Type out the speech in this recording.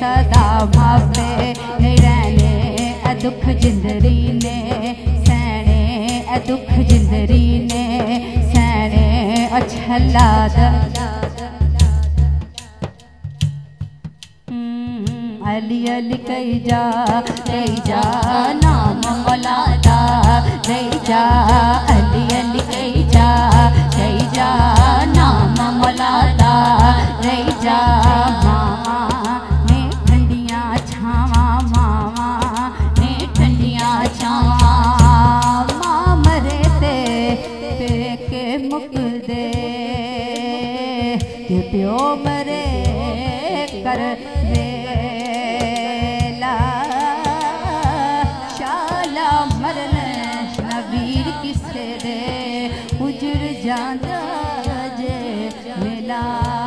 सदा भावे रहने दुख जिंदरी ने, सैने दुख जिंदरी ने, सैने, अछला छला अली अली कई जा कई जा नाम मुक पियो भरे करा चाला मरन नवी जा जे मिला।